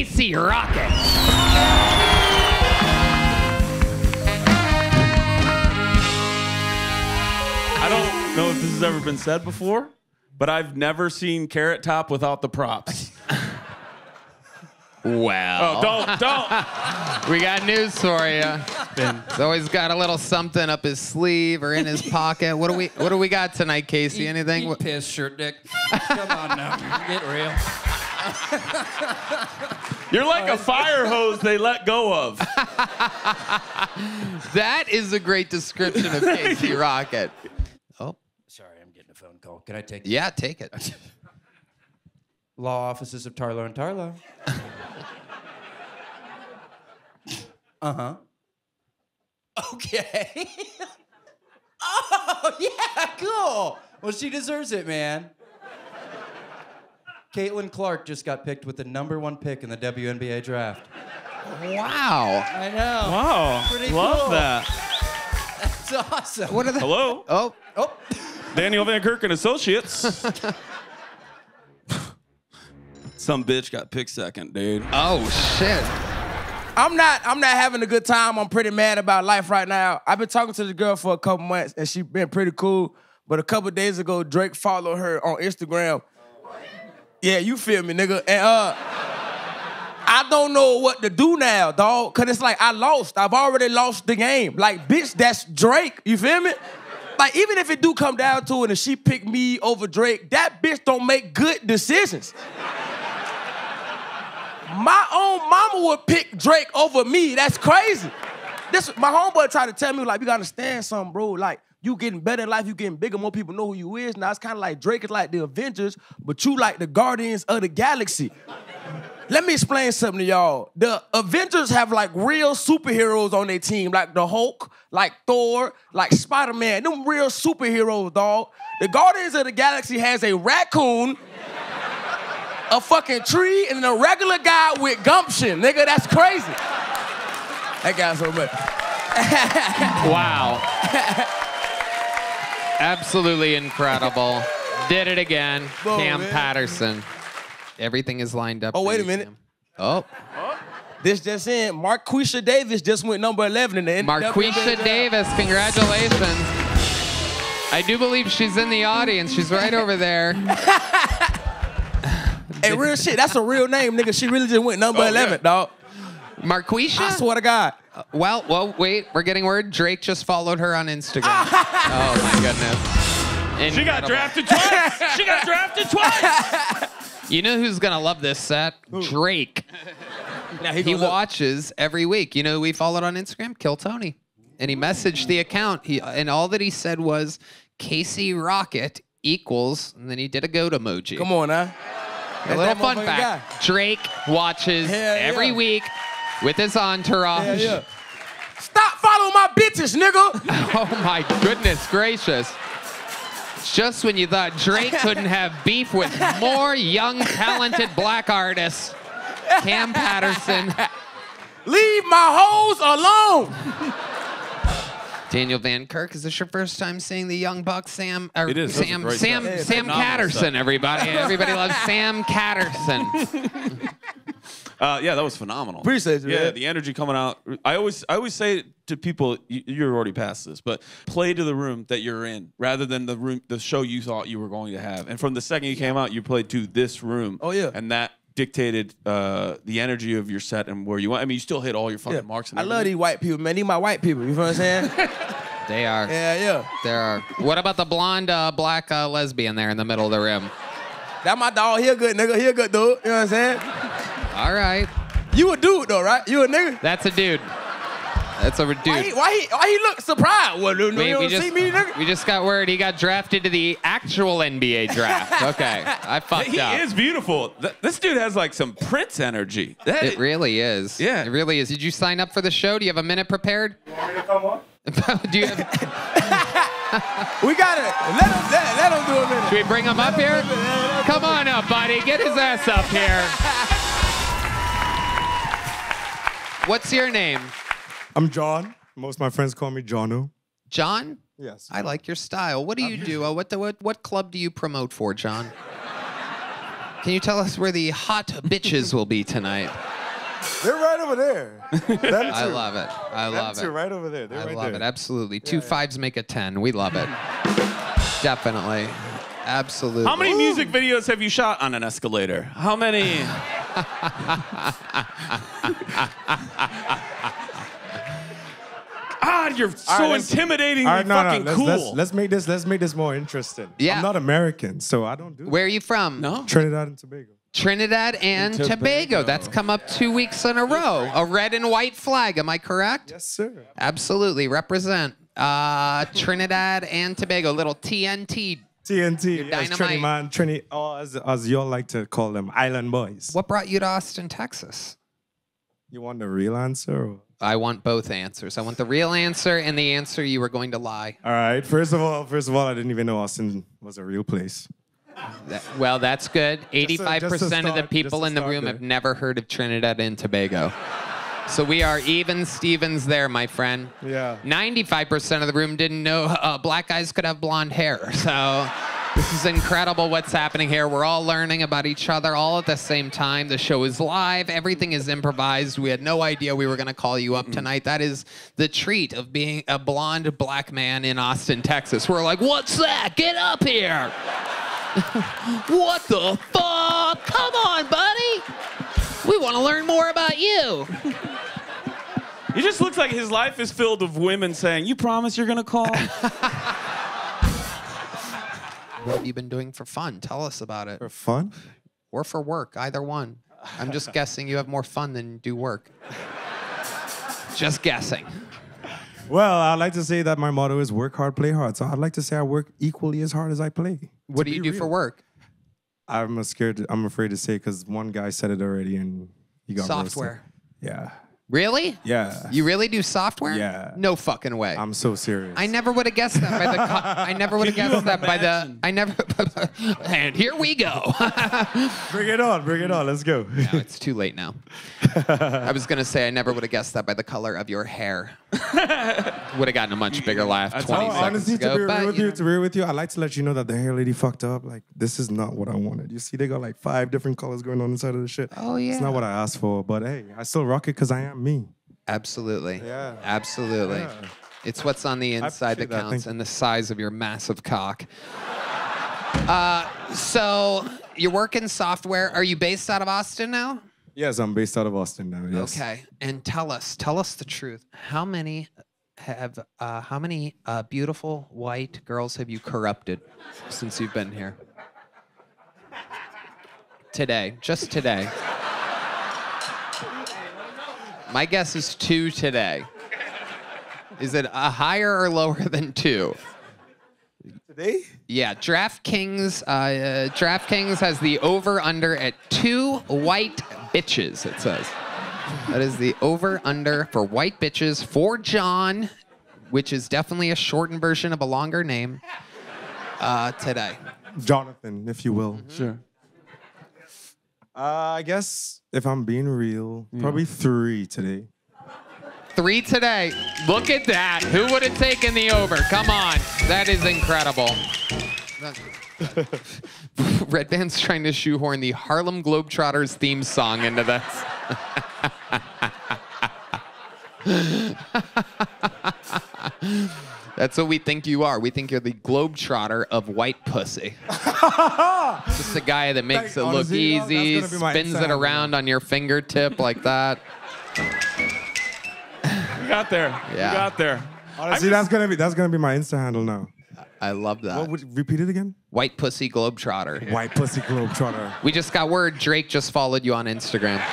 Casey Rocket. I don't know if this has ever been said before, but I've never seen Carrot Top without the props. Well, Oh, don't, don't. we got news for you. He's always got a little something up his sleeve or in his pocket. What do we What do we got tonight, Casey? Anything? Eat piss, shirt dick. Come on now, get real. You're like a fire hose they let go of. That is a great description of Casey Rocket. Oh, Sorry, I'm getting a phone call. Can I take? it? yeah, take it. Law offices of Tarlo and Tarlo. uh huh. Okay. oh yeah, cool. Well, she deserves it, man. Caitlin Clark just got picked with the number one pick in the WNBA draft. Wow. I know. Wow. Pretty Love cool. that. That's awesome. What are the? Hello? Oh, Oh, Daniel Van Kirk and Associates. Some bitch got picked second, dude. oh shit. I'm not I'm not having a good time. I'm pretty mad about life right now. I've been talking to the girl for a couple months and she's been pretty cool. But a couple days ago, Drake followed her on Instagram. Yeah, you feel me, nigga. And uh I don't know what to do now, dog. Cause it's like I lost. I've already lost the game. Like, bitch, that's Drake. You feel me? Like, even if it do come down to it and she pick me over Drake, that bitch don't make good decisions. My own mama would pick Drake over me. That's crazy. This my homeboy tried to tell me like you gotta understand something, bro. Like you getting better in life, you getting bigger, more people know who you is. Now it's kind of like Drake is like the Avengers, but you like the Guardians of the Galaxy. Let me explain something to y'all. The Avengers have like real superheroes on their team, like the Hulk, like Thor, like Spider-Man. Them real superheroes, dog. The Guardians of the Galaxy has a raccoon a fucking tree and a regular guy with gumption. Nigga, that's crazy. That guy's so much. Wow. Absolutely incredible. Did it again. Whoa, Kam man. Patterson. Everything is lined up. Oh, wait a you, minute. Kam. Oh, This just in. Marquisha Davis just went number 11 in the Marquisha NWA. Davis, congratulations. I do believe she's in the audience. She's right over there. Hey, real shit. That's a real name, nigga. She really just went number Oh, yeah. 11, dog. Marquisha? I swear to God. Well, well, wait. We're getting word. Drake just followed her on Instagram. oh my goodness. She got drafted twice. she got drafted twice. You know who's gonna love this set? Drake. Now He goes up. watches every week. You know who we followed on Instagram? Kill Tony. And he messaged the account. He and all that he said was Casey Rocket equals, and then he did a goat emoji. Come on, now. A little fun motherfucking fact: guy. Drake watches Hell every yeah. week with his entourage. Yeah, yeah. Stop following my bitches, nigga. Oh my goodness gracious. Just when you thought Drake couldn't have beef with more young, talented black artists, Kam Patterson, Leave my hoes alone. Daniel Van Kirk. Is this your first time seeing the young buck, Sam? Or It is. That's a Sam. great Sam. stuff. Sam Catterson. Everybody. Everybody loves Sam Catterson. Uh, yeah, that was phenomenal. Appreciate you, Yeah, man. the energy coming out. I always, I always say to people, you, you're already past this, but play to the room that you're in, rather than the room, the show you thought you were going to have. And from the second you came out, you played to this room. Oh, yeah. and that dictated uh, the energy of your set and where you went. I mean, you still hit all your fucking Yeah. marks. And I love these white people, man. These my white people. You know what I'm saying? They are. yeah, yeah. They are. What about the blonde uh, black uh, lesbian there in the middle of the room? That my dog. He a good nigga. He a good dude. You know what I'm saying? All right. You a dude though, right? You a nigga. That's a dude. That's a Why he, dude. why he, why he look surprised? Well, you We, don't we just, see me, nigga? we just got word he got drafted to the actual NBA draft. Okay, I fucked He up. He is beautiful. Th- this dude has like some Prince energy. That It really is. Yeah. It really is. Did you sign up for the show? Do you have a minute prepared? You want me to come on? Do you have, We gotta let him let, let him do a minute. should we bring him up here? Come on up, buddy. Get his ass up here. What's your name? I'm John. Most of my friends call me Johnu. John? Yes. I like your style. What do you do? Uh, what, the, what what club do you promote for, John? Can you tell us where the hot bitches will be tonight? They're right over there. Them I love it. I Them love two it. right over there. They're I right love there. it. Absolutely. Two fives make a ten. We love it. Definitely. Absolutely. How many music videos have you shot on an escalator? How many? God, you're so right, let's- intimidatingly All right, no, no. fucking Let's, cool. let's, let's make this. Let's make this more interesting. Yeah. I'm not American, so I don't do Where are you from? no? Trinidad and Tobago. Trinidad and And Tobago. Tobago. That's come up two weeks in a row. A red and white flag. Am I correct? Yes, sir. Absolutely. Represent uh, Trinidad and Tobago. Little TNT. TNT. Yes, dynamite. Trini man, Trini, or as, as you all like to call them, Island Boys. What brought you to Austin, Texas? You want the real answer? Or? I want both answers. I want the real answer and the answer you were going to lie. All right. First of all, first of all, I didn't even know Austin was a real place. That- well, that's good. to- just to 85% of the people in the room there. have never heard of Trinidad and Tobago. So we are even Stevens there, my friend. Yeah. 95% of the room didn't know uh, black guys could have blonde hair. So this is incredible what's happening here. We're all learning about each other all at the same time. The show is live, everything is improvised. We had no idea we were going to call you up tonight. That is the treat of being a blonde black man in Austin, Texas. We're like, what's that? Get up here. what the fuck? Come on, buddy. We want to learn more about you. He just looks like his life is filled of women saying, "You promise you're gonna call." What have you been doing for fun? Tell us about it. For fun? or for work, either one. I'm just guessing you have more fun than do work. Just guessing. Well, I'd like to say that my motto is work hard, play hard. So I'd like to say I work equally as hard as I play. What do you do for work? I'm scared. To, I'm afraid to say because one guy said it already and he got roasted. Software. Yeah. Really? Yeah. You really do software? Yeah. No fucking way. I'm so serious. I never would have guessed that by the. I never would have guessed that by the. I never. and here we go. Bring it on. Bring it on. Let's go. No, it's too late now. I was gonna say I never would have guessed that by the color of your hair. would have gotten a much bigger laugh That's 20 how- seconds honestly, ago. to be real with you you, know. to be real with you, I like to let you know that the hair lady fucked up. Like, this is not what I wanted. You see, they got like five different colors going on inside of the shit. Oh, yeah. It's not what I asked for, but hey, I still rock it because I am me. Absolutely. Yeah. Absolutely. Yeah. It's what's on the inside that appreciate that. counts and the size of your massive cock. Uh, so you're working software. Are you based out of Austin now? Yes, I'm based out of Austin now. Yes. Okay. And tell us, tell us the truth. How many have, uh, how many uh, beautiful white girls have you corrupted since you've been here? Today, just today. My guess is two today. Is it a higher or lower than two? Today? Yeah, DraftKings. Uh, uh, DraftKings has the over under at two white bitches. It says that is the over under for white bitches for John, which is definitely a shortened version of a longer name. Uh, today, Jonathan, if you will. Sure. Uh, I guess if I'm being real, probably three today. three today. Look at that. Who would have taken the over? Come on, that is incredible. Redban's trying to shoehorn the Harlem Globetrotters theme song into this. That's what we think you are. We think you're the globetrotter of white pussy. Just a guy that makes it look honestly, easy, gonna be my spins it around on your fingertip like that. You got there. Yeah. You got there. Honestly, that's gonna be that's gonna be my Insta handle now. I love that. What would repeat it again? White pussy globetrotter. White pussy globetrotter. We just got word Drake just followed you on Instagram.